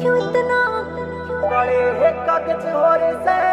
क्यों इतना? बड़े कागज़ हो रे से